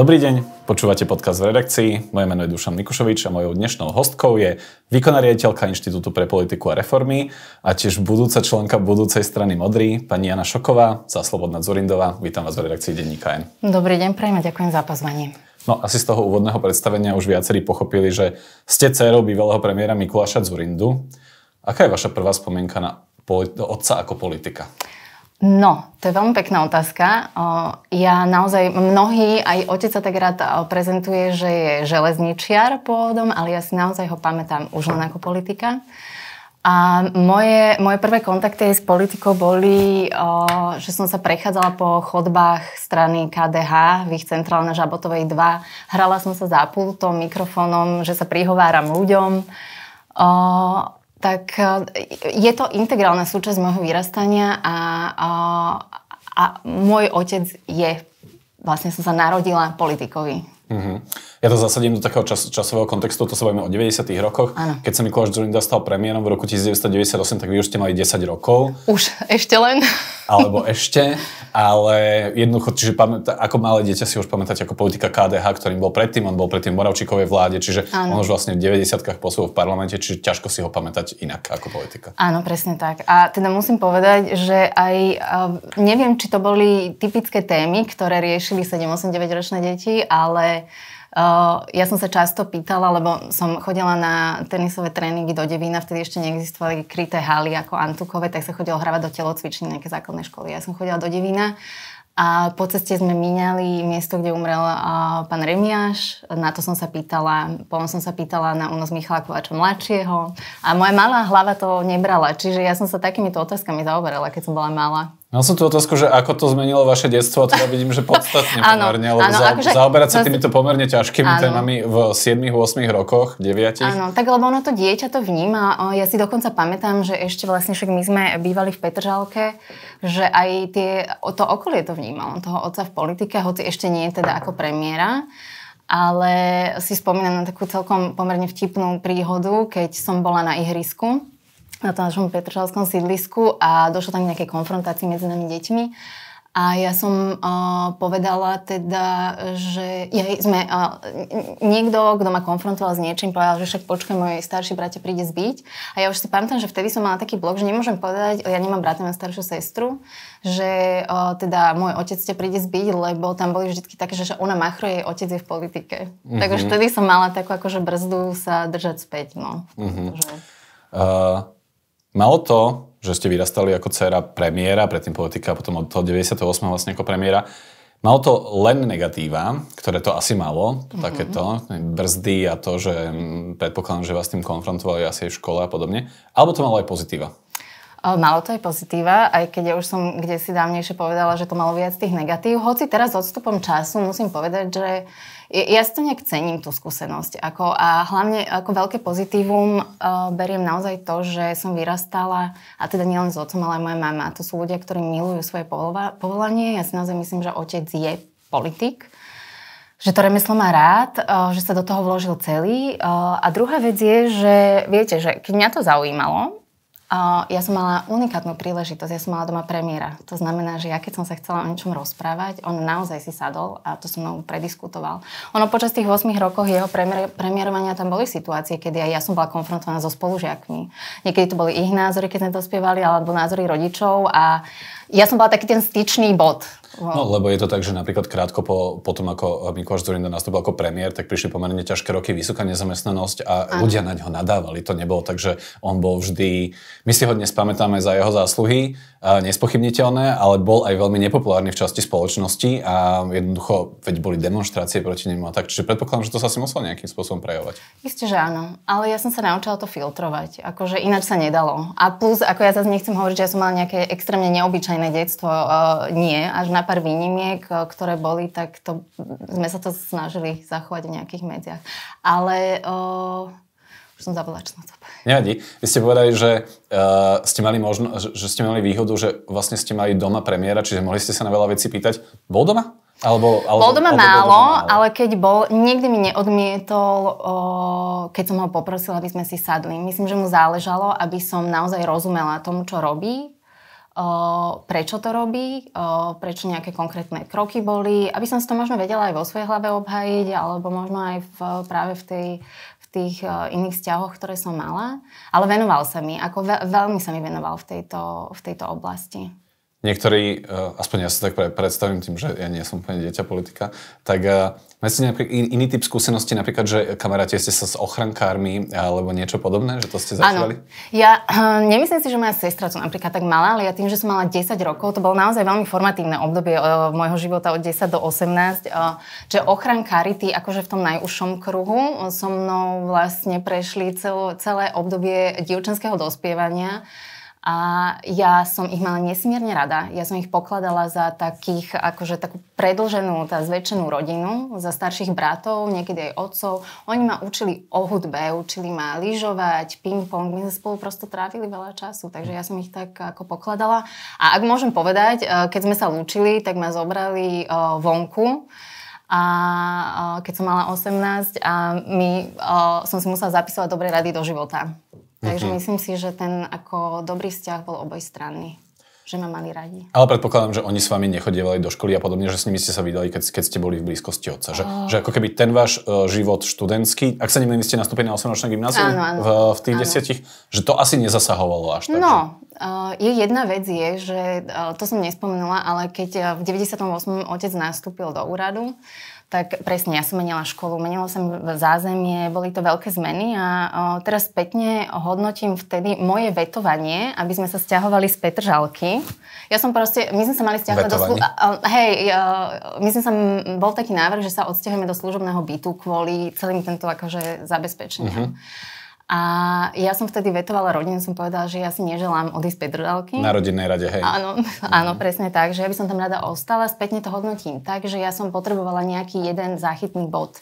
Dobrý deň, počúvate podcast v redakcii. Moje meno je Dušan Mikušovič a mojou dnešnou hostkou je výkonná riaditeľka Inštitútu pre politiku a reformy a tiež budúca členka budúcej strany Modrý, pani Jana Šoková, za Slobodná Zorindová. Vítam vás v redakcii Denníka N. Dobrý deň, prajem a ďakujem za pozvanie. No asi z toho úvodného predstavenia už viacerí pochopili, že ste dcerou bývalého premiéra Mikuláša Zurindu. Aká je vaša prvá spomienka na otca ako politika? No, to je veľmi pekná otázka. Ja naozaj, mnohí, aj otec sa tak rád prezentuje, že je železničiar pôvodom, ale ja si naozaj ho pamätám už len ako politika. A moje, moje prvé kontakty s politikou boli, že som sa prechádzala po chodbách strany KDH v ich centrálne Žabotovej 2. Hrala som sa za pultom, mikrofónom, že sa prihováram ľuďom tak e, je to integrálna súčasť môjho vyrastania a, a, a môj otec je, vlastne som sa narodila politikovi. Mm-hmm. Ja to zasadím do takého čas, časového kontextu, to sa bavíme o 90. rokoch. Ano. Keď sa Mikuláš Zurinda stal premiérom v roku 1998, tak vy už ste mali 10 rokov. Už, ešte len. Alebo ešte, ale jednoducho, čiže pamät, ako malé dieťa si už pamätáte ako politika KDH, ktorým bol predtým, on bol predtým v Moravčíkovej vláde, čiže ano. on už vlastne v 90-kách pôsobil v parlamente, čiže ťažko si ho pamätať inak ako politika. Áno, presne tak. A teda musím povedať, že aj neviem, či to boli typické témy, ktoré riešili 7-8-9 ročné deti, ale ja som sa často pýtala, lebo som chodila na tenisové tréningy do Devína, vtedy ešte neexistovali kryté haly ako Antukové, tak sa chodilo hravať do telocviční nejaké základné školy. Ja som chodila do Devína a po ceste sme míňali miesto, kde umrel uh, pán Remiáš. Na to som sa pýtala. Potom som sa pýtala na únos Michala Kovača mladšieho. A moja malá hlava to nebrala. Čiže ja som sa takýmito otázkami zaoberala, keď som bola malá. Mal som tu otázku, že ako to zmenilo vaše detstvo, a teda vidím, že podstatne pomerne, lebo za, akože, zaoberať sa týmito pomerne ťažkými áno. témami v 7-8 rokoch, 9. Áno, tak lebo ono to dieťa to vníma. Ja si dokonca pamätám, že ešte vlastne však my sme bývali v Petržalke, že aj tie, to okolie to vnímalo, toho otca v politike, hoci ešte nie je teda ako premiéra. Ale si spomínam na takú celkom pomerne vtipnú príhodu, keď som bola na ihrisku na tom našom Petržalskom sídlisku a došlo tam k nejakej konfrontácii medzi nami deťmi. A ja som uh, povedala teda, že ja, sme, uh, niekto, kto ma konfrontoval s niečím, povedal, že však počkaj, môj starší bratia príde zbiť. A ja už si pamätám, že vtedy som mala taký blok, že nemôžem povedať, ja nemám brata, mám staršiu sestru, že uh, teda môj otec ťa príde zbiť, lebo tam boli vždy také, že ona machruje, jej otec je v politike. Mm-hmm. Tak už vtedy som mala takú akože brzdu sa držať späť. No. Mm-hmm. Takže... Uh... Malo to, že ste vyrastali ako dcera premiéra, predtým politika, potom od toho 98. vlastne ako premiéra, Malo to len negatíva, ktoré to asi malo, mm-hmm. takéto brzdy a to, že mm, predpokladám, že vás tým konfrontovali asi aj v škole a podobne. Alebo to malo aj pozitíva? Malo to aj pozitíva, aj keď ja už som kde si dávnejšie povedala, že to malo viac tých negatív. Hoci teraz odstupom času musím povedať, že ja si to nejak cením, tú skúsenosť. Ako, a hlavne ako veľké pozitívum uh, beriem naozaj to, že som vyrastala, a teda nielen s otcom, ale aj moja mama. To sú ľudia, ktorí milujú svoje povolanie. Ja si naozaj myslím, že otec je politik že to remeslo má rád, že sa do toho vložil celý. A druhá vec je, že viete, že keď mňa to zaujímalo, ja som mala unikátnu príležitosť, ja som mala doma premiéra. To znamená, že ja keď som sa chcela o niečom rozprávať, on naozaj si sadol a to som mnou prediskutoval. Ono počas tých 8 rokov jeho premiér, premiérovania tam boli situácie, kedy aj ja som bola konfrontovaná so spolužiakmi. Niekedy to boli ich názory, keď sme dospievali, alebo názory rodičov a ja som bola taký ten styčný bod No, lebo je to tak, že napríklad krátko po, po tom, ako Mikuláš Zurinda nastúpil ako premiér, tak prišli pomerne ťažké roky, vysoká nezamestnanosť a Aj. ľudia na ňo nadávali. To nebolo tak, že on bol vždy... My si ho dnes pamätáme za jeho zásluhy, nespochybniteľné, ale bol aj veľmi nepopulárny v časti spoločnosti a jednoducho, veď boli demonstrácie proti nemu a tak. Čiže predpokladám, že to sa si musel nejakým spôsobom prejavovať. Isté, že áno. Ale ja som sa naučila to filtrovať. Akože ináč sa nedalo. A plus, ako ja zase nechcem hovoriť, že ja som mala nejaké extrémne neobyčajné detstvo. Uh, nie. Až na pár výnimiek, uh, ktoré boli, tak to, sme sa to snažili zachovať v nejakých medziach. Ale uh, už som zabudla, čo som to Nevadí. Vy ste povedali, že, uh, ste mali možno, že ste mali výhodu, že vlastne ste mali doma premiéra, čiže mohli ste sa na veľa vecí pýtať. Bol doma? Alebo, alebo, bol doma málo, bol doma málo, ale keď bol, nikdy mi neodmietol, o, keď som ho poprosila, aby sme si sadli. Myslím, že mu záležalo, aby som naozaj rozumela tomu, čo robí prečo to robí, prečo nejaké konkrétne kroky boli, aby som si to možno vedela aj vo svojej hlave obhajiť, alebo možno aj v, práve v tej tých iných vzťahoch, ktoré som mala. Ale venoval sa mi, ako veľmi sa mi venoval v tejto, v tejto oblasti niektorí, uh, aspoň ja sa tak predstavím tým, že ja nie som úplne dieťa politika, tak uh, máte napríklad iný typ skúsenosti, napríklad, že kamaráti ste sa s ochrankármi alebo niečo podobné, že to ste zažívali? Ja uh, nemyslím si, že moja sestra to napríklad tak mala, ale ja tým, že som mala 10 rokov, to bolo naozaj veľmi formatívne obdobie uh, môjho života od 10 do 18, uh, že ochrankári, tí akože v tom najúžšom kruhu so mnou vlastne prešli celé obdobie dievčenského dospievania a ja som ich mala nesmierne rada. Ja som ich pokladala za takých, akože takú predlženú, tá zväčšenú rodinu, za starších bratov, niekedy aj otcov. Oni ma učili o hudbe, učili ma lyžovať, ping-pong, my sme spolu prosto trávili veľa času, takže ja som ich tak ako pokladala. A ak môžem povedať, eh, keď sme sa lúčili, tak ma zobrali eh, vonku a eh, keď som mala 18 a my, som si musela zapísať dobré rady do života. Takže mm-hmm. myslím si, že ten ako dobrý vzťah bol obojstranný že ma mali radi. Ale predpokladám, že oni s vami nechodievali do školy a podobne, že s nimi ste sa vydali, keď, keď ste boli v blízkosti otca. Že, oh. že ako keby ten váš uh, život študentský, ak sa nemýlim, ste nastúpili na 8-ročné gymnázium v, v tých áno. desiatich, že to asi nezasahovalo až tak. No, uh, je jedna vec je, že uh, to som nespomenula, ale keď v 98. otec nastúpil do úradu, tak presne, ja som menila školu, menila som zázemie, boli to veľké zmeny a o, teraz spätne hodnotím vtedy moje vetovanie, aby sme sa stiahovali z Petržalky. Ja som proste, my sme sa mali stiahovať do služby. Hej, my sme sa, bol taký návrh, že sa odsťahujeme do služobného bytu kvôli celým tento akože zabezpečeniam. Uh-huh. A ja som vtedy vetovala rodinu, som povedala, že ja si neželám odísť Petržalky. Na rodinnej rade, hej. Áno, áno, presne tak, že ja by som tam rada ostala, spätne to hodnotím tak, že ja som potrebovala nejaký jeden záchytný bod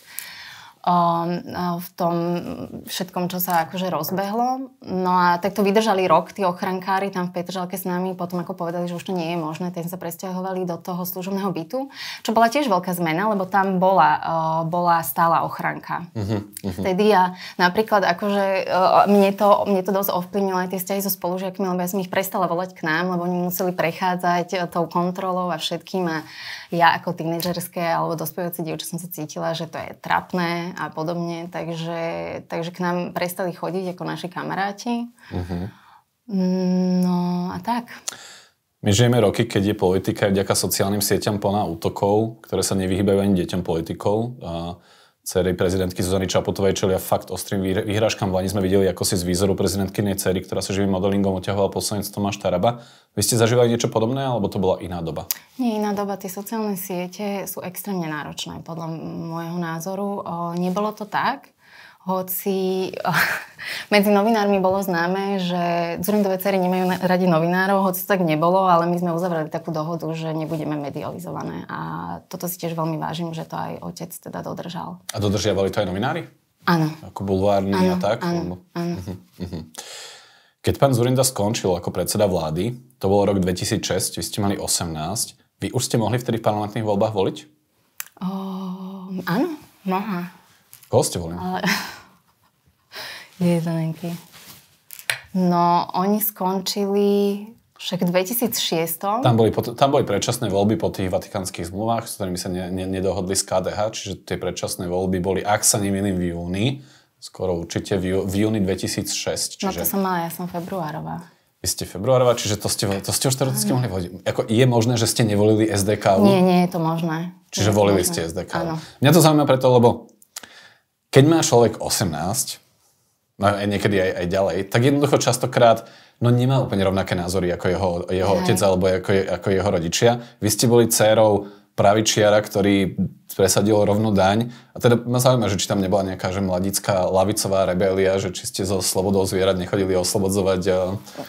v tom všetkom, čo sa akože rozbehlo. No a takto vydržali rok tí ochrankári tam v Petržalke s nami, potom ako povedali, že už to nie je možné, tak sa presťahovali do toho služobného bytu, čo bola tiež veľká zmena, lebo tam bola, bola stála ochranka. Uh-huh, uh-huh. Vtedy ja napríklad akože mne to, mne to dosť ovplyvnilo aj tie vzťahy so spolužiakmi, lebo ja som ich prestala volať k nám, lebo oni museli prechádzať tou kontrolou a všetkým a ja ako tínedžerské alebo dospievajúce dievča som sa cítila, že to je trapné a podobne, takže, takže k nám prestali chodiť ako naši kamaráti. Uh-huh. No a tak. My žijeme roky, keď je politika vďaka sociálnym sieťam plná útokov, ktoré sa nevyhýbajú ani deťom politikov. A cery prezidentky Zuzany Čaputovej čelia fakt ostrým výhražkám. Vlani sme videli, ako si z výzoru prezidentkynej cery, ktorá sa živým modelingom uťahoval poslanec Tomáš Taraba. Vy ste zažívali niečo podobné, alebo to bola iná doba? Nie, iná doba. Tie sociálne siete sú extrémne náročné, podľa môjho názoru. O, nebolo to tak, hoci medzi novinármi bolo známe, že Zurindové cery nemajú radi novinárov, hoci to tak nebolo, ale my sme uzavreli takú dohodu, že nebudeme medializované. A toto si tiež veľmi vážim, že to aj otec teda dodržal. A dodržiavali to aj novinári? Áno. Ako bulvárny a tak? Áno, áno. Uh-huh, uh-huh. Keď pán Zurinda skončil ako predseda vlády, to bol rok 2006, vy ste mali 18, vy už ste mohli vtedy v parlamentných voľbách voliť? O, áno, mohla. Koho ste volili? Ale... Jezenky. No, oni skončili však v 2006. Tam boli, tam boli predčasné voľby po tých vatikánskych zmluvách, s ktorými sa ne, ne, nedohodli z KDH, čiže tie predčasné voľby boli, ak sa nemýlim, v júni. Skoro určite v, v júni 2006. Čiže... No to som mala, ja som februárová. Vy ste februárová, čiže to ste, to ste už teoreticky mohli voliť. Ako, je možné, že ste nevolili SDK? Nie, nie je to možné. Čiže volili možné. ste SDK. Áno. Mňa to zaujíma preto, lebo keď má človek 18, no aj niekedy aj, aj ďalej, tak jednoducho častokrát no nemá úplne rovnaké názory ako jeho, jeho otec alebo ako, ako jeho rodičia. Vy ste boli dcérou pravičiara, ktorý presadil rovnú daň. A teda ma zaujíma, že či tam nebola nejaká že mladická lavicová rebelia, že či ste zo slobodou zvierat nechodili oslobodzovať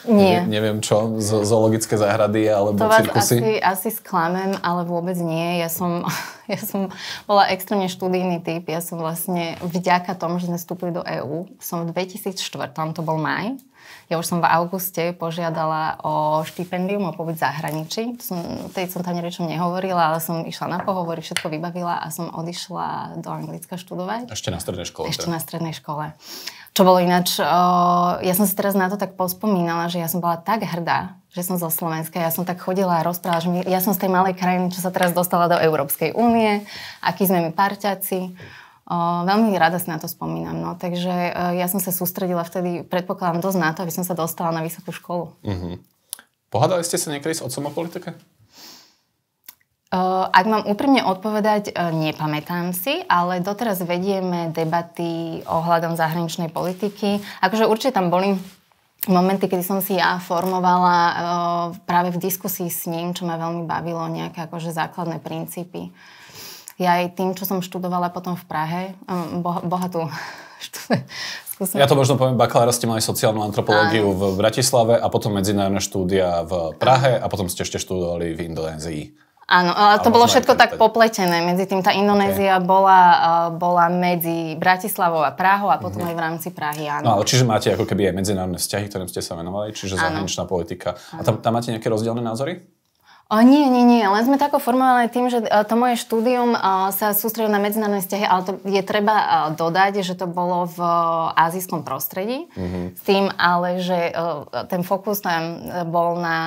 nie. Ne, neviem čo, zo, zoologické záhrady alebo to cirkusy. To asi, asi sklamem, ale vôbec nie. Ja som, ja som bola extrémne študijný typ. Ja som vlastne vďaka tomu, že sme vstúpili do EÚ, som v 2004, to bol maj, ja už som v auguste požiadala o štipendium, o pobyt v zahraničí. Som, tej som tam niečo nehovorila, ale som išla na pohovory, všetko vybavila a som odišla do Anglicka študovať. Ešte na strednej škole. Ešte teda. na strednej škole. Čo bolo ináč, o, ja som si teraz na to tak pospomínala, že ja som bola tak hrdá, že som zo Slovenska. Ja som tak chodila a rozprávala, že ja som z tej malej krajiny, čo sa teraz dostala do Európskej únie, akí sme my parťaci. Veľmi rada si na to spomínam. No. Takže o, ja som sa sústredila vtedy, predpokladám, dosť na to, aby som sa dostala na vysokú školu. Uh-huh. Pohádali ste sa niekedy s otcom o politike? Uh, ak mám úprimne odpovedať, uh, nepamätám si, ale doteraz vedieme debaty ohľadom zahraničnej politiky. Akože určite tam boli momenty, kedy som si ja formovala uh, práve v diskusii s ním, čo ma veľmi bavilo, nejaké akože základné princípy. Ja aj tým, čo som študovala potom v Prahe, um, boha, bohatú. Ja to možno poviem, bakalára ste mali sociálnu antropológiu Áno. v Bratislave a potom medzinárodné štúdia v Prahe a potom ste ešte študovali v Indonézii. Áno, to bolo všetko tak popletené. Medzi tým tá Indonézia okay. bola, bola medzi Bratislavou a Prahou a potom mm-hmm. aj v rámci Prahy, áno. No ale čiže máte ako keby aj medzinárodné vzťahy, ktorým ste sa venovali, čiže zahraničná politika. Áno. A tam, tam máte nejaké rozdielne názory? O, nie, nie, nie. Len sme tako formované tým, že to moje štúdium sa sústredilo na medzinárodné vzťahy, ale to je treba dodať, že to bolo v azijskom prostredí. Mm-hmm. S tým ale, že ten fokus tam bol na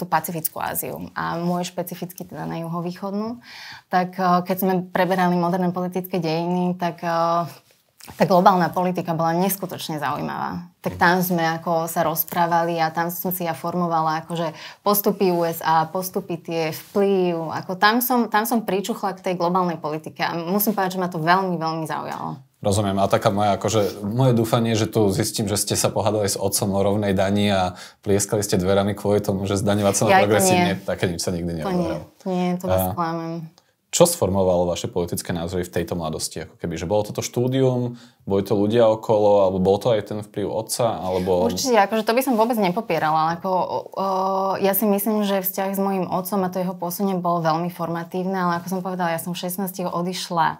tú Pacifickú Áziu a môj špecificky teda na juhovýchodnú. Tak keď sme preberali moderné politické dejiny, tak tá globálna politika bola neskutočne zaujímavá. Tak tam sme ako sa rozprávali a tam som si ja formovala akože postupy USA, postupy tie vplyv. Ako tam, som, tam som pričuchla k tej globálnej politike a musím povedať, že ma to veľmi, veľmi zaujalo. Rozumiem. A taká moja, akože, moje dúfanie, že tu zistím, že ste sa pohádali s otcom o rovnej dani a plieskali ste dverami kvôli tomu, že zdaňovať sa na progresívne, také nič sa nikdy. To nie, nie, to vás klamem. Čo sformovalo vaše politické názory v tejto mladosti? Ako keby, že bolo toto štúdium, boli to ľudia okolo, alebo bol to aj ten vplyv otca? Alebo... Určite, akože to by som vôbec nepopierala. Ako, o, ja si myslím, že vzťah s mojim otcom a to jeho pôsobenie bolo veľmi formatívne, ale ako som povedala, ja som v 16 odišla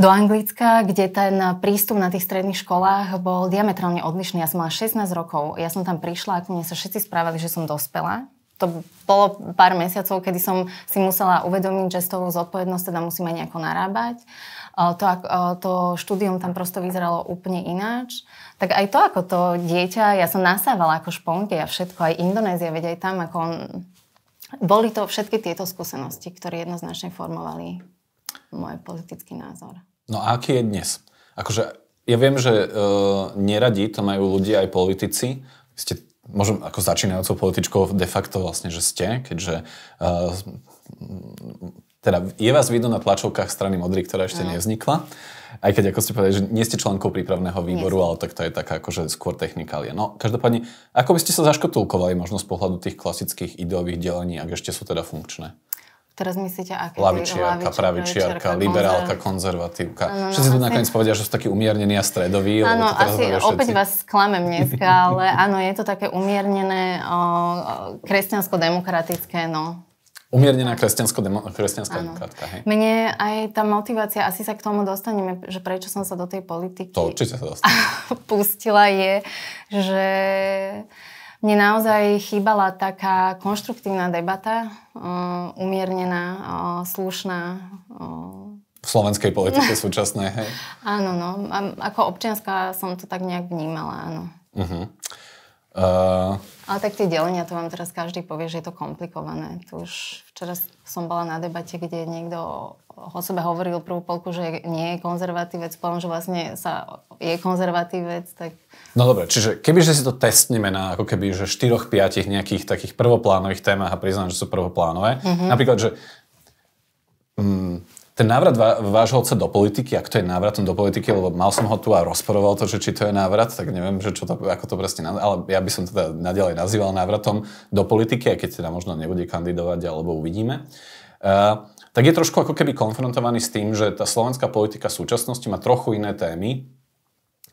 do Anglicka, kde ten prístup na tých stredných školách bol diametrálne odlišný. Ja som mala 16 rokov, ja som tam prišla, ako mne sa všetci správali, že som dospela to bolo pár mesiacov, kedy som si musela uvedomiť, že s tou zodpovednosť teda musím nejako narábať. To, to štúdium tam prosto vyzeralo úplne ináč. Tak aj to, ako to dieťa, ja som nasávala ako šponky a všetko, aj Indonézia, veď aj tam, ako on, boli to všetky tieto skúsenosti, ktoré jednoznačne formovali môj politický názor. No a aký je dnes? Akože ja viem, že e, neradi to majú ľudia aj politici. Ste možno ako začínajúcou političkou de facto vlastne, že ste, keďže uh, teda je vás vidno na tlačovkách strany Modrý, ktorá ešte no. nevznikla. Aj keď, ako ste povedali, že nie ste členkou prípravného výboru, nie. ale tak to je taká akože skôr technikália. No, každopádne, ako by ste sa zaškotulkovali možno z pohľadu tých klasických ideových delení, ak ešte sú teda funkčné? Teraz myslíte, aké? Lavičiarka, pravičiarka, liberálka, konzervatívka. Ano, no, Všetci tu nakoniec povedia, že sú takí umiernení a stredoví. Áno, asi opäť vás sklamem dneska, ale áno, je to také umiernené, kresťansko-demokratické, no. Umiernená kresťansko-kresťanská demokratka, hej? Mne aj tá motivácia, asi sa k tomu dostaneme, že prečo som sa do tej politiky... To určite sa pustila je, že mne naozaj chýbala taká konštruktívna debata, uh, umiernená, uh, slušná. Uh... V slovenskej politike súčasnej, hej? Áno, no. Ako občianská som to tak nejak vnímala, áno. Uh-huh. Uh... Ale tak tie delenia, to vám teraz každý povie, že je to komplikované. Tu už včera som bola na debate, kde niekto o sebe hovoril prvú polku, že nie je konzervatívec, poviem, že vlastne sa je konzervatívec, tak No dobre, čiže kebyže si to testneme na ako keby, že 4-5 nejakých takých prvoplánových témach a priznám, že sú prvoplánové, mm-hmm. napríklad, že mm, ten návrat vášho otca do politiky, ak to je návratom do politiky, lebo mal som ho tu a rozporoval to, že či to je návrat, tak neviem, že čo to, ako to presne, ale ja by som teda nadalej nazýval návratom do politiky, aj keď teda možno nebude kandidovať, alebo uvidíme. Uh, tak je trošku ako keby konfrontovaný s tým, že tá slovenská politika v súčasnosti má trochu iné témy,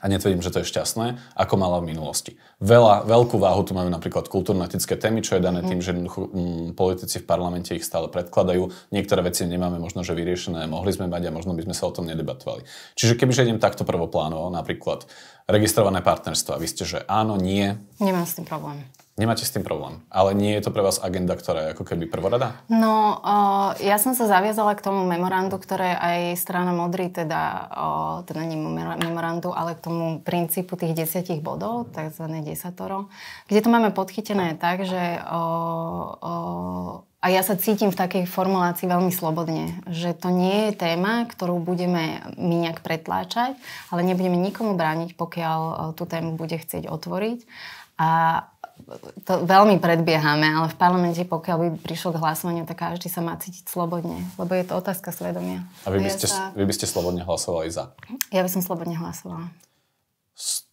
a netvrdím, že to je šťastné, ako mala v minulosti. Veľa, veľkú váhu tu majú napríklad kultúrno-etické témy, čo je dané mm. tým, že mm, politici v parlamente ich stále predkladajú. Niektoré veci nemáme možno, že vyriešené, mohli sme mať a možno by sme sa o tom nedebatovali. Čiže kebyže idem takto prvoplánovo, napríklad registrované partnerstvo a vy ste, že áno, nie. Nemám s tým problém. Nemáte s tým problém. Ale nie je to pre vás agenda, ktorá je ako keby prvorada? No, uh, ja som sa zaviazala k tomu memorandu, ktoré aj strana Modrý, teda, uh, teda nie memorandu, ale k tomu princípu tých desiatich bodov, tzv. desatoro, kde to máme podchytené tak, že uh, uh, a ja sa cítim v takej formulácii veľmi slobodne, že to nie je téma, ktorú budeme my nejak pretláčať, ale nebudeme nikomu brániť, pokiaľ tú tému bude chcieť otvoriť. A to veľmi predbiehame, ale v parlamente, pokiaľ by prišlo k hlasovaniu, tak každý sa má cítiť slobodne, lebo je to otázka svedomia. A vy by ste, sa... vy by ste slobodne hlasovali za? Ja by som slobodne hlasovala.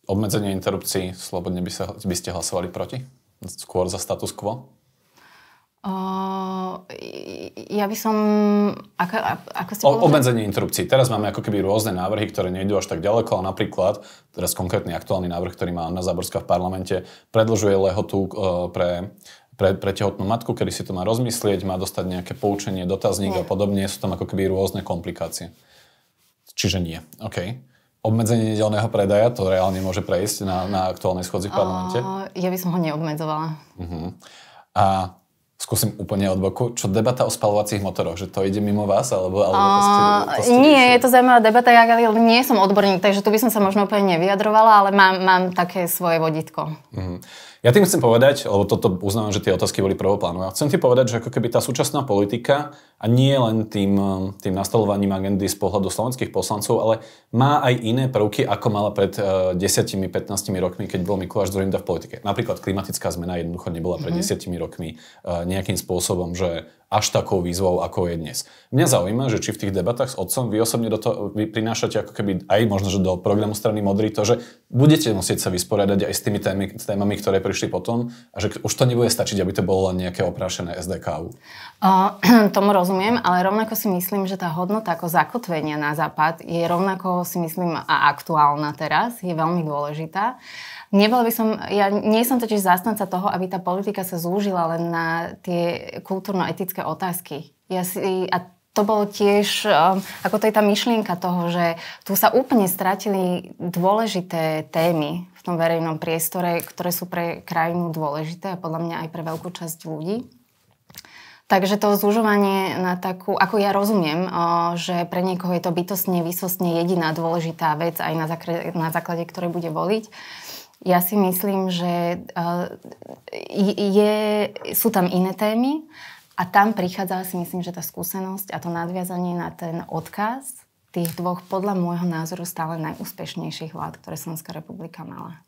Obmedzenie interrupcií, slobodne by, sa, by ste hlasovali proti? Skôr za status quo? Uh, ja by som... Ako, ako ste o, obmedzenie interrupcií. Teraz máme ako keby rôzne návrhy, ktoré nejdú až tak ďaleko, ale napríklad, teraz konkrétny aktuálny návrh, ktorý má Anna Záborská v parlamente, predlžuje lehotu uh, pre pre, pre tehotnú matku, kedy si to má rozmyslieť, má dostať nejaké poučenie, dotazník nie. a podobne. Sú tam ako keby rôzne komplikácie. Čiže nie. OK. Obmedzenie nedelného predaja, to reálne môže prejsť na, na aktuálnej schodzi v parlamente? Uh, ja by som ho neobmedzovala. Uh-huh. A skúsim úplne od boku, čo debata o spalovacích motoroch, že to ide mimo vás, alebo, alebo to ste, to ste Nie, riešili? je to zaujímavá debata, ja nie som odborník, takže tu by som sa možno úplne nevyjadrovala, ale mám, mám také svoje vodítko. Mm-hmm. Ja tým chcem povedať, lebo toto uznávam, že tie otázky boli prvoplánové. Chcem ti povedať, že ako keby tá súčasná politika, a nie len tým, tým nastavovaním agendy z pohľadu slovenských poslancov, ale má aj iné prvky, ako mala pred uh, 10-15 rokmi, keď bol Mikuláš Zurinda v politike. Napríklad klimatická zmena jednoducho nebola pred mm-hmm. 10 rokmi uh, nejakým spôsobom, že až takou výzvou, ako je dnes. Mňa zaujíma, že či v tých debatách s otcom vy osobne do toho vy prinášate ako keby aj možno, že do programu strany Modrý to, že budete musieť sa vysporiadať aj s tými témy, témami, ktoré prišli potom a že už to nebude stačiť, aby to bolo len nejaké oprášené SDK. Tomu rozumiem, ale rovnako si myslím, že tá hodnota ako zakotvenia na západ je rovnako si myslím aktuálna teraz, je veľmi dôležitá. Nebola by som, ja nie som totiž zástanca toho, aby tá politika sa zúžila len na tie kultúrno-etické otázky. Ja si, a to bolo tiež, um, ako to je tá myšlienka toho, že tu sa úplne stratili dôležité témy v tom verejnom priestore, ktoré sú pre krajinu dôležité a podľa mňa aj pre veľkú časť ľudí. Takže to zúžovanie na takú, ako ja rozumiem, že pre niekoho je to bytostne, výsostne jediná dôležitá vec aj na základe, na základe ktorej bude voliť, ja si myslím, že uh, je, sú tam iné témy a tam prichádza si myslím, že tá skúsenosť a to nadviazanie na ten odkaz tých dvoch podľa môjho názoru stále najúspešnejších vlád, ktoré Slovenská republika mala.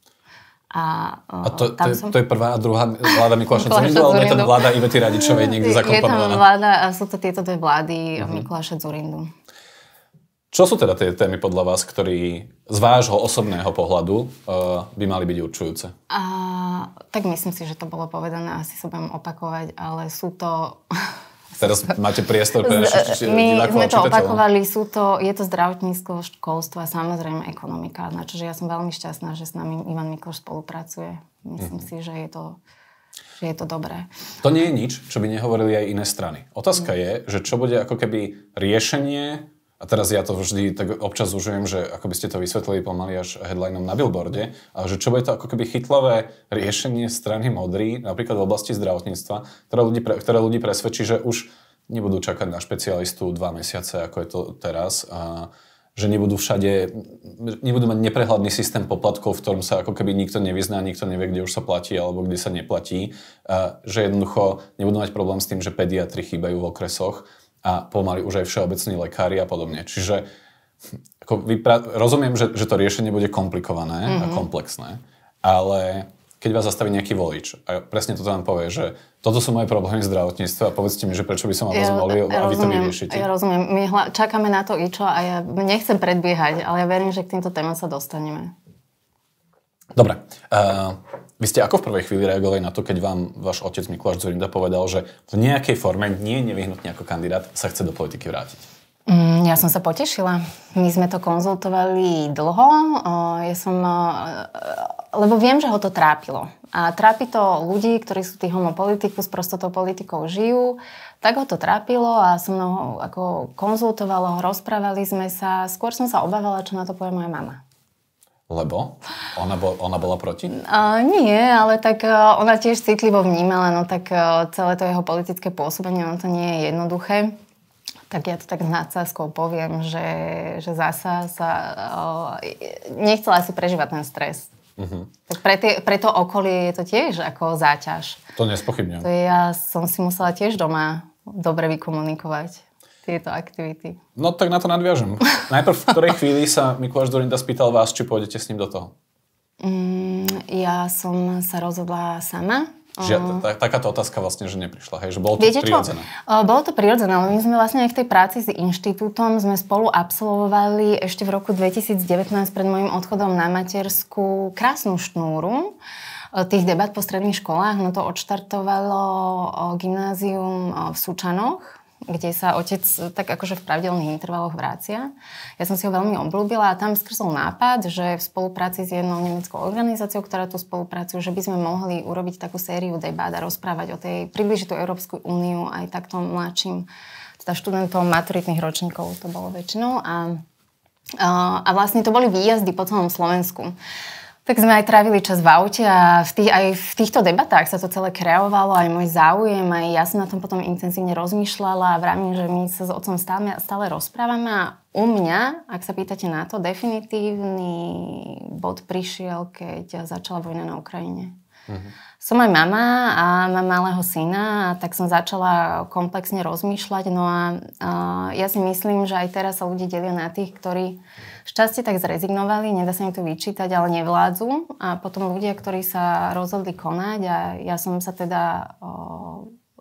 A, uh, a to, to, je, som... to je prvá a druhá vláda Mikuláša Zurindu, alebo je to vláda Ivety Radičovej niekde zakomponovaná? Je tam vláda, sú to tieto dve vlády uh-huh. Mikuláša Zurindu. Čo sú teda tie témy podľa vás, ktorí z vášho osobného pohľadu uh, by mali byť určujúce? A, tak myslím si, že to bolo povedané, asi sa budem opakovať, ale sú to... Teraz máte priestor pre naši My sme to opakovali, sú to, je to zdravotníctvo, školstvo a samozrejme ekonomika. Na čože ja som veľmi šťastná, že s nami Ivan Mikloš spolupracuje. Myslím mm-hmm. si, že je to že je to dobré. To nie je nič, čo by nehovorili aj iné strany. Otázka mm. je, že čo bude ako keby riešenie a teraz ja to vždy tak občas užujem, že ako by ste to vysvetlili pomaly až headlineom na billboarde, ale že čo bude to ako keby chytlavé riešenie strany modrý, napríklad v oblasti zdravotníctva, ktoré ľudí, pre, ktoré ľudí presvedčí, že už nebudú čakať na špecialistu dva mesiace, ako je to teraz. A, že nebudú všade, nebudú mať neprehľadný systém poplatkov, v ktorom sa ako keby nikto nevyzná, nikto nevie, kde už sa platí alebo kde sa neplatí. Že jednoducho nebudú mať problém s tým, že pediatri chýbajú v okresoch a pomaly už aj všeobecní lekári a podobne. Čiže ako vypra- rozumiem, že, že to riešenie bude komplikované mm-hmm. a mhm. komplexné, ale keď vás zastaví nejaký volič a presne toto vám povie, že toto sú moje problémy v zdravotníctve a povedzte mi, že prečo by som vás ja, zvolil ja a vy to vyriešite. Ja rozumiem. My hla- čakáme na to ičo a ja nechcem predbiehať, ale ja verím, že k týmto témam sa dostaneme. Dobre. Uh, vy ste ako v prvej chvíli reagovali na to, keď vám váš otec Mikuláš Zurinda povedal, že v nejakej forme, nie nevyhnutne ako kandidát, sa chce do politiky vrátiť? Mm, ja som sa potešila. My sme to konzultovali dlho. Ja som, lebo viem, že ho to trápilo. A trápi to ľudí, ktorí sú tí homopolitikus, prosto tou politikou žijú. Tak ho to trápilo a som ho ako konzultovalo, rozprávali sme sa. Skôr som sa obávala, čo na to povie moja mama. Lebo? Ona, bol, ona bola proti? Uh, nie, ale tak uh, ona tiež citlivo vnímala, no tak uh, celé to jeho politické pôsobenie, ono to nie je jednoduché. Tak ja to tak s nadsázkou poviem, že, že zasa sa uh, nechcela si prežívať ten stres. Uh-huh. Tak pre, tie, pre to okolie je to tiež ako záťaž. To nespochybňujem. To ja som si musela tiež doma dobre vykomunikovať tieto aktivity. No tak na to nadviažem. Najprv v ktorej chvíli sa Mikuláš Dorinda spýtal vás, či pôjdete s ním do toho? Mm, ja som sa rozhodla sama. Že, tak, takáto otázka vlastne, že neprišla, hej, že bolo to Viete prirodzené. Čo? Bolo to prirodzené, ale my sme vlastne aj v tej práci s inštitútom sme spolu absolvovali ešte v roku 2019 pred môjim odchodom na matersku krásnu šnúru tých debat po stredných školách. No to odštartovalo gymnázium v Sučanoch, kde sa otec tak akože v pravidelných intervaloch vrácia. Ja som si ho veľmi obľúbila a tam skrzol nápad, že v spolupráci s jednou nemeckou organizáciou, ktorá tu spolupracuje, že by sme mohli urobiť takú sériu debát a rozprávať o tej, približiť Európsku úniu aj takto mladším teda študentom maturitných ročníkov to bolo väčšinou a, a, a vlastne to boli výjazdy po celom Slovensku. Tak sme aj trávili čas v aute a v tých, aj v týchto debatách sa to celé kreovalo, aj môj záujem, aj ja som na tom potom intenzívne rozmýšľala a vravím, že my sa s otcom stále, stále rozprávame a u mňa, ak sa pýtate na to, definitívny bod prišiel, keď začala vojna na Ukrajine. Uh-huh. Som aj mama a mám malého syna, tak som začala komplexne rozmýšľať. No a, a ja si myslím, že aj teraz sa ľudí delia na tých, ktorí šťastie tak zrezignovali, nedá sa im to vyčítať, ale nevládzu. A potom ľudia, ktorí sa rozhodli konať a ja som sa teda o,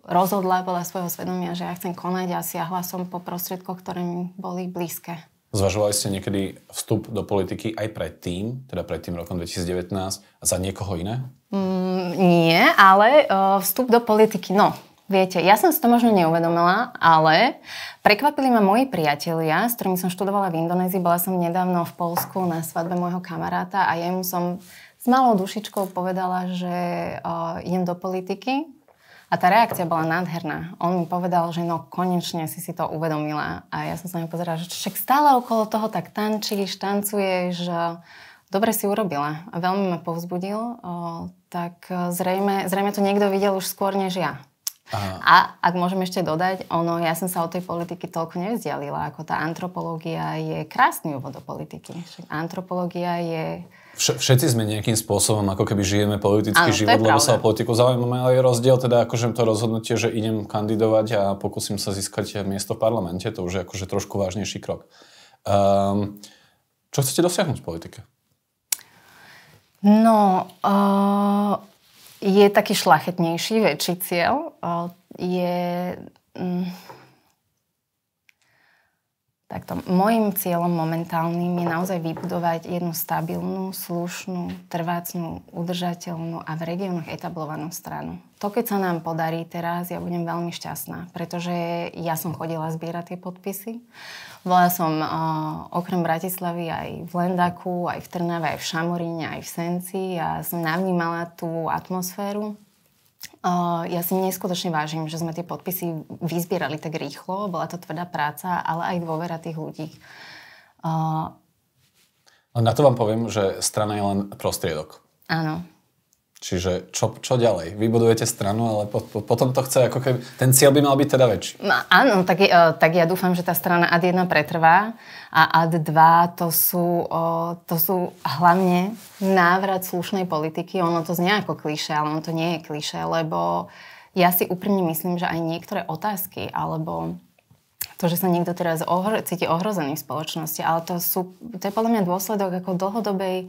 rozhodla podľa svojho svedomia, že ja chcem konať a siahla som po prostriedkoch, ktoré mi boli blízke. Zvažovali ste niekedy vstup do politiky aj predtým, teda pred tým rokom 2019, za niekoho iné? Mm, nie, ale uh, vstup do politiky, no, Viete, ja som si to možno neuvedomila, ale prekvapili ma moji priatelia, s ktorými som študovala v Indonézii. Bola som nedávno v Polsku na svadbe môjho kamaráta a jemu som s malou dušičkou povedala, že uh, idem do politiky. A tá reakcia bola nádherná. On mi povedal, že no konečne si si to uvedomila. A ja som sa na pozerala, že však stále okolo toho tak tančíš, tancuješ, dobre si urobila. A veľmi ma povzbudil. Uh, tak zrejme, zrejme to niekto videl už skôr než ja. Aha. A ak môžem ešte dodať, ono, ja som sa od tej politiky toľko nevzdialila, ako tá antropológia je krásny úvod do politiky. Antropológia je... Všetci sme nejakým spôsobom, ako keby žijeme politický Áno, život, lebo sa o politiku zaujímame, ale je rozdiel teda akože to rozhodnutie, že idem kandidovať a pokúsim sa získať miesto v parlamente, to už je akože trošku vážnejší krok. Um, čo chcete dosiahnuť v politike? No, uh, je taký šlachetnejší, väčší cieľ. Je... Takto, môjim cieľom momentálnym je naozaj vybudovať jednu stabilnú, slušnú, trvácnú, udržateľnú a v regiónoch etablovanú stranu. To, keď sa nám podarí teraz, ja budem veľmi šťastná, pretože ja som chodila zbierať tie podpisy. Bola som uh, okrem Bratislavy aj v Lendaku, aj v Trnave, aj v Šamoríne, aj v Senci a som navnímala tú atmosféru. Ja si neskutočne vážim, že sme tie podpisy vyzbierali tak rýchlo. Bola to tvrdá práca, ale aj dôvera tých ľudí. Uh, na to vám poviem, že strana je len prostriedok. Áno. Čiže čo, čo ďalej? Vybudujete stranu, ale po, po, potom to chce, ako keby, ten cieľ by mal byť teda väčší. No, áno, tak, uh, tak ja dúfam, že tá strana AD1 pretrvá a AD2 to sú, uh, to sú hlavne návrat slušnej politiky. Ono to znie ako kliše, ale ono to nie je kliše, lebo ja si úprimne myslím, že aj niektoré otázky alebo to, že sa niekto teraz ohro- cíti ohrozený v spoločnosti, ale to, sú, to je podľa mňa dôsledok ako dlhodobej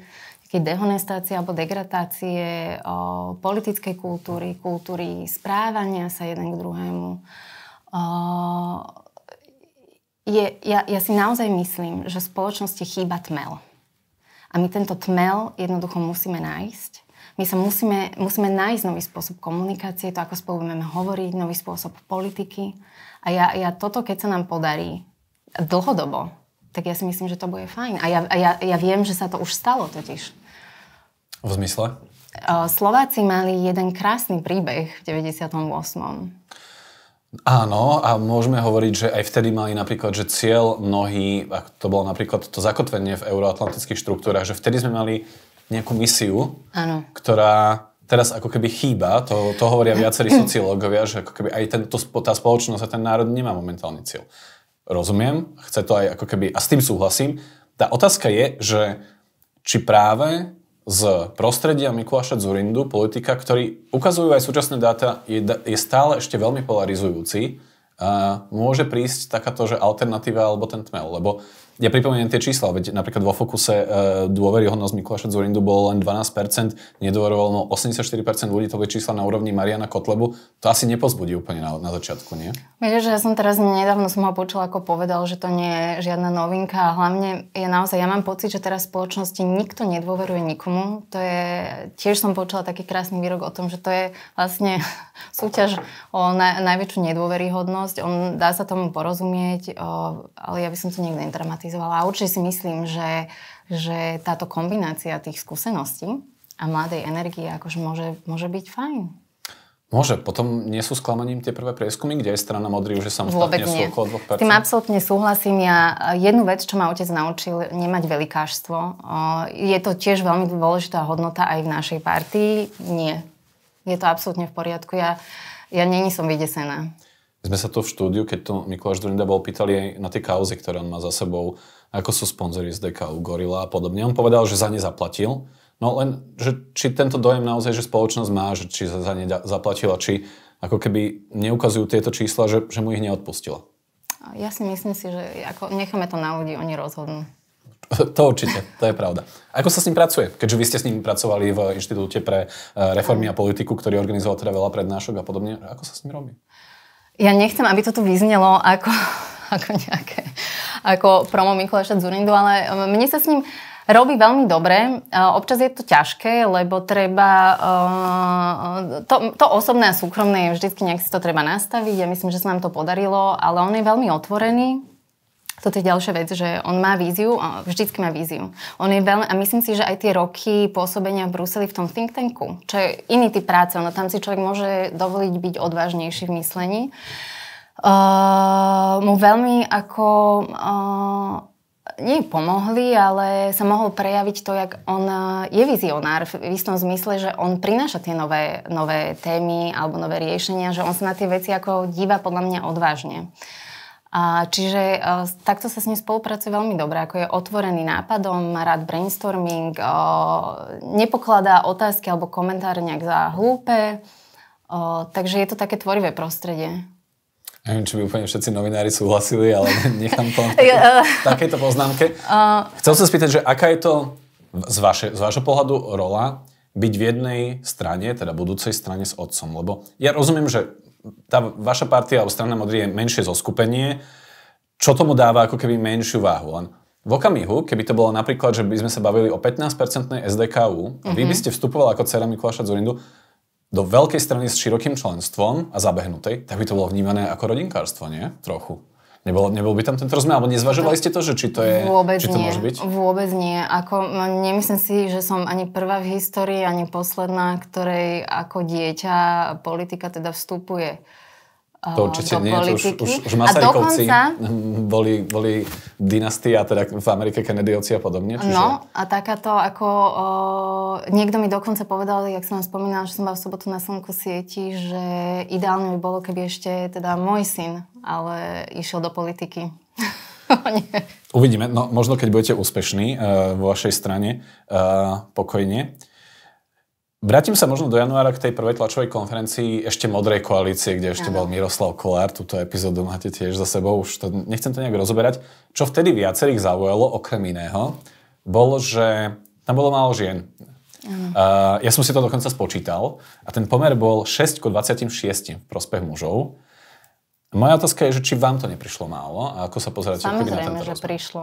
takej dehonestácie alebo degradácie o, politickej kultúry, kultúry správania sa jeden k druhému. O, je, ja, ja si naozaj myslím, že v spoločnosti chýba tmel. A my tento tmel jednoducho musíme nájsť. My sa musíme, musíme nájsť nový spôsob komunikácie, to ako spolu budeme hovoriť, nový spôsob politiky. A ja, ja toto, keď sa nám podarí dlhodobo, tak ja si myslím, že to bude fajn. A ja, a ja, ja viem, že sa to už stalo totiž. V zmysle? Slováci mali jeden krásny príbeh v 98. Áno, a môžeme hovoriť, že aj vtedy mali napríklad, že cieľ mnohí, a to bolo napríklad to zakotvenie v euroatlantických štruktúrach, že vtedy sme mali nejakú misiu, Áno. ktorá teraz ako keby chýba, to, to hovoria viacerí sociológovia, že ako keby aj tento, tá spoločnosť a ten národ nemá momentálny cieľ. Rozumiem, chce to aj ako keby, a s tým súhlasím. Tá otázka je, že či práve z prostredia Mikuláša Zurindu, politika, ktorý ukazujú aj súčasné dáta, je, je stále ešte veľmi polarizujúci, a môže prísť takáto, že alternatíva alebo ten tmel, lebo ja pripomeniem tie čísla, veď napríklad vo fokuse e, dôveryhodnosť Mikuláša Zurindu bolo len 12%, nedôverovalo 84% ľudí, to boli čísla na úrovni Mariana Kotlebu, to asi nepozbudí úplne na, na začiatku, nie? Vieš, že ja som teraz nedávno som ho počula, ako povedal, že to nie je žiadna novinka a hlavne je naozaj, ja mám pocit, že teraz v spoločnosti nikto nedôveruje nikomu. To je, tiež som počula taký krásny výrok o tom, že to je vlastne súťaž o na, najväčšiu nedôveryhodnosť. On dá sa tomu porozumieť, o, ale ja by som to nikdy nedramatizovala. A určite si myslím, že, že táto kombinácia tých skúseností a mladej energie akože môže, môže byť fajn. Môže. Potom nie sú sklamaním tie prvé prieskumy, kde je strana modrý Vôbec samostatne sú okolo 2%? S tým absolútne súhlasím. Ja jednu vec, čo ma otec naučil, nemať velikáštvo. O, Je to tiež veľmi dôležitá hodnota aj v našej partii. Nie. Je to absolútne v poriadku. Ja, ja není som vydesená. Sme sa tu v štúdiu, keď tu Mikuláš Durinda bol, pýtali aj na tie kauzy, ktoré on má za sebou, ako sú sponzori z DKU, Gorila a podobne. On povedal, že za ne zaplatil. No len, že či tento dojem naozaj, že spoločnosť má, že či za ne zaplatila, či ako keby neukazujú tieto čísla, že, že mu ich neodpustila. Ja si myslím si, že ako, necháme to na ľudí, oni rozhodnú. To určite, to je pravda. Ako sa s ním pracuje? Keďže vy ste s ním pracovali v Inštitúte pre eh, reformy a politiku, ktorý organizoval teda veľa prednášok a podobne, ako sa s ním robí? Ja nechcem, aby to tu vyznelo ako, ako nejaké ako promo Mikuláša Zurindu, ale um, mne sa s ním robí veľmi dobre. Občas je to ťažké, lebo treba uh, to, to osobné a súkromné je vždycky nejak si to treba nastaviť. Ja myslím, že sa nám to podarilo, ale on je veľmi otvorený. Toto je ďalšia vec, že on má víziu, vždycky má víziu. On je veľmi, a myslím si, že aj tie roky pôsobenia v Bruseli v tom think tanku, čo je iný typ práce, ono tam si človek môže dovoliť byť odvážnejší v myslení, uh, mu veľmi ako uh, nie pomohli, ale sa mohol prejaviť to, jak on uh, je vizionár v istom zmysle, že on prináša tie nové, nové témy alebo nové riešenia, že on sa na tie veci ako díva podľa mňa odvážne. A čiže uh, takto sa s ním spolupracuje veľmi dobre, ako je otvorený nápadom, má rád brainstorming, uh, nepokladá otázky alebo komentáre nejak za hlúpe, uh, takže je to také tvorivé prostredie. Neviem, či by úplne všetci novinári súhlasili, ale nechám to v takej- takejto poznámke. Chcel som sa spýtať, že aká je to z, vaše, z vášho pohľadu rola byť v jednej strane, teda budúcej strane s otcom? Lebo ja rozumiem, že tá vaša partia alebo strana modrý je menšie zoskupenie, čo tomu dáva ako keby menšiu váhu. Len v okamihu, keby to bolo napríklad, že by sme sa bavili o 15% SDKU, a vy by ste vstupovali ako dcera Mikuláša Zurindu do veľkej strany s širokým členstvom a zabehnutej, tak by to bolo vnímané ako rodinkárstvo, nie? Trochu. Nebol, nebol by tam tento rozmer, alebo nezvažovali ste to, že či to, je, Vôbec či to nie. môže byť? Vôbec nie. Ako, nemyslím si, že som ani prvá v histórii, ani posledná, ktorej ako dieťa politika teda vstupuje To určite do nie, to už, politiky. už, už Masarykovci dokonca- boli, boli dynastia, teda v Amerike Kennedyovci a podobne. Čiže... No a takáto ako... O, niekto mi dokonca povedal, jak som vám spomínala, že som bola v sobotu na Slnku sieti, že ideálne by bolo, keby ešte teda môj syn, ale išiel do politiky. Uvidíme, no možno keď budete úspešní uh, vo vašej strane, uh, pokojne. Vrátim sa možno do januára k tej prvej tlačovej konferencii ešte Modrej koalície, kde ešte Áno. bol Miroslav Kolár. Túto epizódu máte tiež za sebou, už to, nechcem to nejak rozoberať. Čo vtedy viacerých zaujalo, okrem iného, bolo, že tam bolo málo žien. Uh, ja som si to dokonca spočítal a ten pomer bol 6 k 26 v prospech mužov. Moja otázka je, že či vám to neprišlo málo a ako sa pozeráte na Samozrejme, tento že rozmer? prišlo.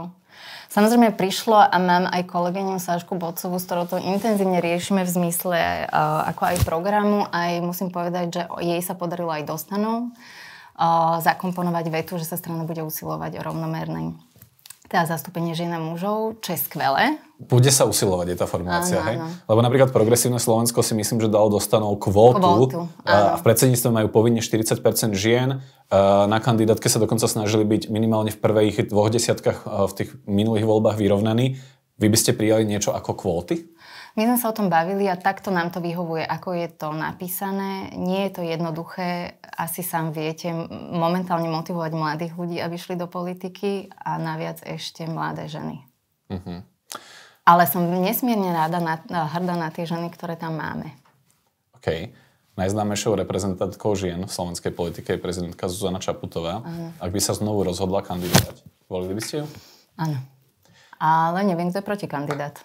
Samozrejme prišlo a mám aj kolegyňu Sášku Bocovú, s ktorou to intenzívne riešime v zmysle uh, ako aj programu. Aj musím povedať, že jej sa podarilo aj dostanou uh, zakomponovať vetu, že sa strana bude usilovať o rovnomernej teda zastúpenie žien a mužov, čo je skvelé. Bude sa usilovať, je tá formulácia, Áno, hej? áno. Lebo napríklad progresívne Slovensko si myslím, že dalo dostanú kvótu, Kvótu, a v predsedníctve majú povinne 40% žien. Na kandidátke sa dokonca snažili byť minimálne v prvých dvoch desiatkách v tých minulých voľbách vyrovnaní. Vy by ste prijali niečo ako kvóty? My sme sa o tom bavili a takto nám to vyhovuje, ako je to napísané. Nie je to jednoduché, asi sám viete, momentálne motivovať mladých ľudí, aby šli do politiky a naviac ešte mladé ženy. Ale som nesmierne ráda na, hrdá na tie ženy, ktoré tam máme. OK. Najznámejšou reprezentantkou žien v slovenskej politike je prezidentka Zuzana Čaputová. Ak by sa znovu rozhodla kandidovať, volili by ste ju? Áno. Ale neviem, kto je protikandidát.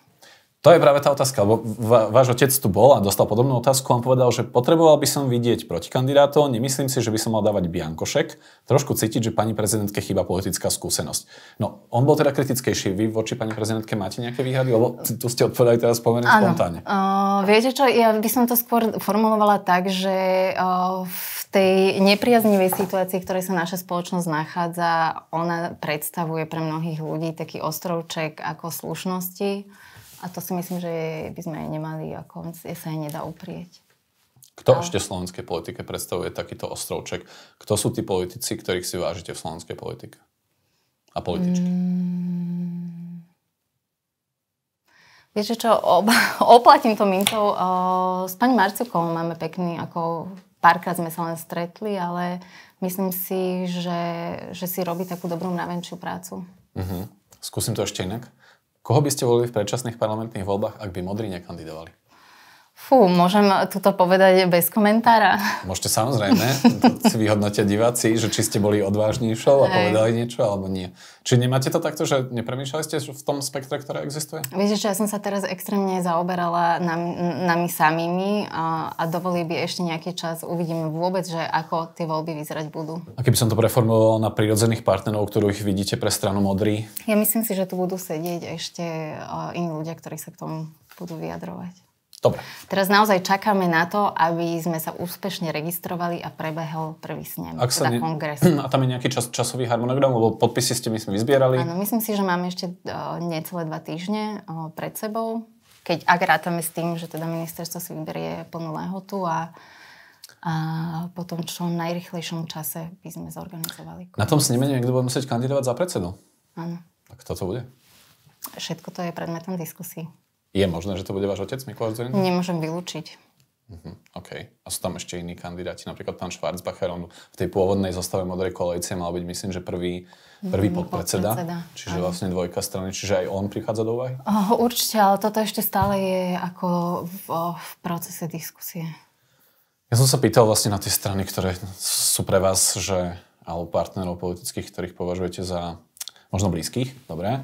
To je práve tá otázka, lebo váš otec tu bol a dostal podobnú otázku a on povedal, že potreboval by som vidieť protikandidátov, nemyslím si, že by som mal dávať biankošek, trošku cítiť, že pani prezidentke chýba politická skúsenosť. No, on bol teda kritickejší. Vy voči pani prezidentke máte nejaké výhrady? Lebo tu ste odpovedali teraz pomerne spontánne. Uh, viete čo, ja by som to skôr formulovala tak, že uh, v tej nepriaznivej situácii, v ktorej sa naša spoločnosť nachádza, ona predstavuje pre mnohých ľudí taký ostrovček ako slušnosti. A to si myslím, že by sme aj nemali, ako sa jej nedá uprieť. Kto ešte v slovenskej politike predstavuje takýto ostrovček? Kto sú tí politici, ktorých si vážite v slovenskej politike? A političky? Viete čo, ob, oplatím to mintou. O, s pani Marcukovou máme pekný, ako párkrát sme sa len stretli, ale myslím si, že, že si robí takú dobrú mravenčiu prácu. Mhm. Skúsim to ešte inak. Koho by ste volili v predčasných parlamentných voľbách, ak by modri nekandidovali? Fú, môžem tuto povedať bez komentára. Môžete samozrejme, si vyhodnotia diváci, že či ste boli odvážnejšou a povedali niečo, alebo nie. Či nemáte to takto, že nepremýšľali ste v tom spektre, ktoré existuje? Viete čo, ja som sa teraz extrémne zaoberala nami, nami samými a, a dovolí by ešte nejaký čas. Uvidíme vôbec, že ako tie voľby vyzerať budú. A keby som to preformuloval na prírodzených partnerov, ktorých vidíte pre stranu modrý, Ja myslím si, že tu budú sedieť ešte iní ľudia, ktorí sa k tomu budú vyjadrovať. Dobre. Teraz naozaj čakáme na to, aby sme sa úspešne registrovali a prebehol prvý snem, Ak sa teda ne... kongres. A tam je nejaký čas, časový harmonogram, lebo podpisy ste myslím vyzbierali. Áno, myslím si, že máme ešte uh, necelé dva týždne uh, pred sebou, keď ak rátame s tým, že teda ministerstvo si vyberie plnú lehotu a, a potom čo v najrychlejšom čase by sme zorganizovali. Na tom sneme niekto bude musieť kandidovať za predsedu. Áno. A kto to bude? Všetko to je predmetom diskusí. Je možné, že to bude váš otec, Mikuláš Zorin? Nemôžem vylúčiť. OK. A sú tam ešte iní kandidáti, napríklad pán Schwarzbacher, on v tej pôvodnej zostave Modrej koalície mal byť, myslím, že prvý, prvý podpredseda, podpredseda, čiže vlastne dvojka strany, čiže aj on prichádza do úvahy? Oh, určite, ale toto ešte stále je ako v, v procese diskusie. Ja som sa pýtal vlastne na tie strany, ktoré sú pre vás, že, alebo partnerov politických, ktorých považujete za možno blízkych, dobre.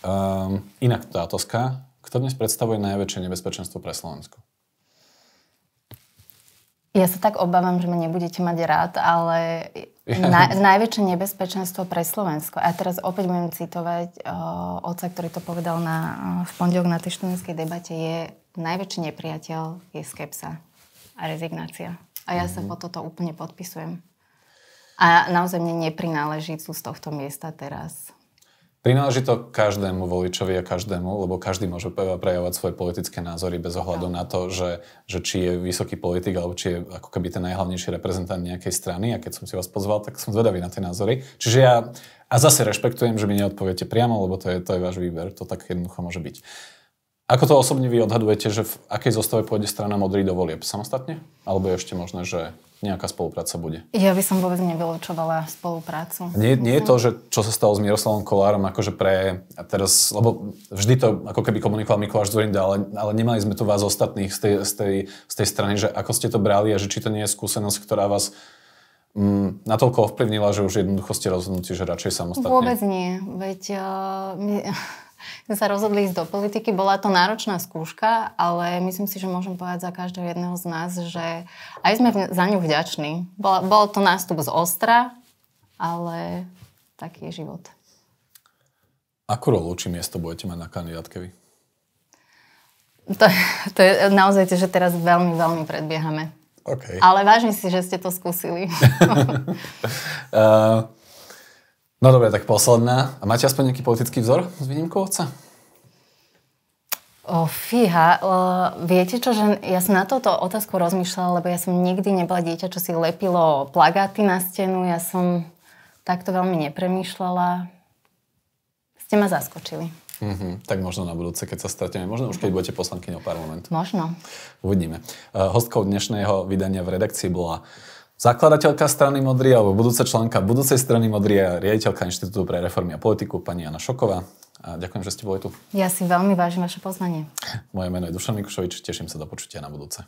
Um, inak tá otázka, kto dnes predstavuje najväčšie nebezpečenstvo pre Slovensko? Ja sa tak obávam, že ma nebudete mať rád, ale na, najväčšie nebezpečenstvo pre Slovensko, a teraz opäť budem citovať uh, otca, ktorý to povedal na, uh, v pondelok na tej študentskej debate, je najväčší nepriateľ je skepsa a rezignácia. A ja sa po toto úplne podpisujem. A naozaj mne neprináleží z tohto miesta teraz. Prináleží to každému voličovi a každému, lebo každý môže pre- prejavovať svoje politické názory bez ohľadu na to, že, že či je vysoký politik alebo či je ako keby ten najhlavnejší reprezentant nejakej strany. A keď som si vás pozval, tak som zvedavý na tie názory. Čiže ja a zase rešpektujem, že mi neodpoviete priamo, lebo to je, to je váš výber. To tak jednoducho môže byť. Ako to osobne vy odhadujete, že v akej zostave pôjde strana Modrý do volieb? Samostatne? Alebo je ešte možné, že nejaká spolupráca bude? Ja by som vôbec nevylučovala spoluprácu. Nie, nie je to, že čo sa stalo s Miroslavom Kolárom, akože pre a teraz, lebo vždy to ako keby komunikoval Mikuláš Zurinda, ale, ale nemali sme tu vás ostatných z tej, z, tej, z tej strany, že ako ste to brali a že či to nie je skúsenosť, ktorá vás mm, natoľko ovplyvnila, že už jednoducho ste rozhodnutí, že radšej samostatne. Vôbec nie. Veď uh, my sme sa rozhodli ísť do politiky. Bola to náročná skúška, ale myslím si, že môžem povedať za každého jedného z nás, že aj sme za ňu vďační. Bol, bol to nástup z ostra, ale taký je život. Akú rolu či miesto budete mať na kandidátke vy? To, to je naozaj, že teraz veľmi, veľmi predbiehame. OK. Ale vážim si, že ste to skúsili. Uh, No dobre, tak posledná. A máte aspoň nejaký politický vzor s výnimkou otca? O, fíha, o, viete čo, že ja som na toto otázku rozmýšľala, lebo ja som nikdy nebola dieťa, čo si lepilo plagáty na stenu, ja som takto veľmi nepremýšľala. Ste ma zaskočili. Mm-hmm. Tak možno na budúce, keď sa stretneme. Možno už keď budete poslankyňou parlamentu. Možno. Uvidíme. Uh, hostkou dnešného vydania v redakcii bola zakladateľka strany Modrý alebo budúca členka budúcej strany Modrý a riaditeľka Inštitútu pre reformy a politiku pani Jana Šoková. A ďakujem, že ste boli tu. Ja si veľmi vážim vaše poznanie. Moje meno je Dušan Mikušovič, teším sa do počutia na budúce.